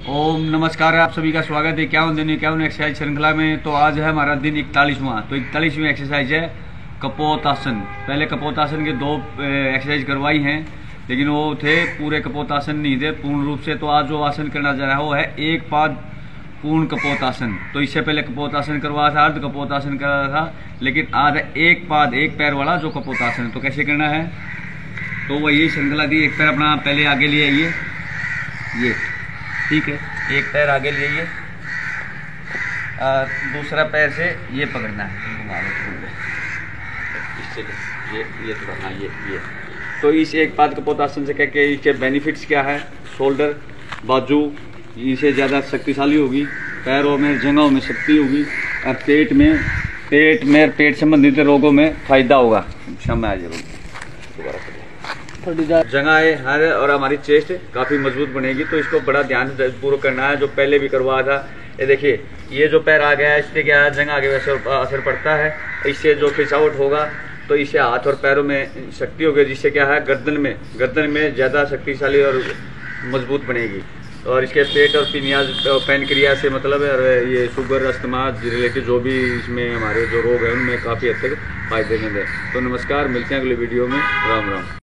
ओम नमस्कार, आप सभी का स्वागत है। क्या दिन, क्या एक्सरसाइज श्रृंखला में? तो आज है हमारा दिन इकतालीसवां। तो इकतालीसवीं एक्सरसाइज है कपोतासन। पहले कपोतासन के दो एक्सरसाइज करवाई हैं, लेकिन वो थे पूरे कपोतासन नहीं थे। पूर्ण रूप से तो आज जो आसन करना जा रहा है। वो है एक पाद पूर्ण कपोतासन। तो इससे पहले कपोतासन करवाया था, अर्ध कपोतासन कर रहा था, लेकिन आज एक पाद, एक पैर वाला जो कपोतासन तो कैसे करना है? तो वही श्रृंखला दी। एक पैर अपना पहले आगे लिए ये ये। ठीक है, एक पैर आगे लिए ये दूसरा पैर से ये पकड़ना है। इससे ये ये हाँ ये ये। तो इस एक पाद कपोतासन से कह के इसके बेनिफिट्स क्या है? शोल्डर बाजू, इसे ज़्यादा शक्तिशाली होगी। पैरों में जंगों में शक्ति होगी। और पेट में पेट में, पेट संबंधित रोगों में फ़ायदा होगा। क्षमा आ जाएगा जगह है, हर और हमारी चेस्ट काफ़ी मज़बूत बनेगी तो इसको बड़ा ध्यान पूर्वक करना है, जो पहले भी करवाया था। ये देखिए, ये जो पैर आ गया है इससे क्या जगह आगे वैसे असर पड़ता है। इससे जो खिंचावट होगा तो इससे हाथ और पैरों में शक्ति होगी, जिससे क्या है, गर्दन में गर्दन में ज़्यादा शक्तिशाली और मज़बूत बनेगी। और इसके पेट और पिनियाज पैन क्रिया से मतलब है, और ये शुगर, अस्थमा, रिलेटेड जो भी इसमें हमारे जो रोग हैं, उनमें काफ़ी हद तक फ़ायदेमंद है। तो नमस्कार, मिलते हैं अगले वीडियो में। राम राम।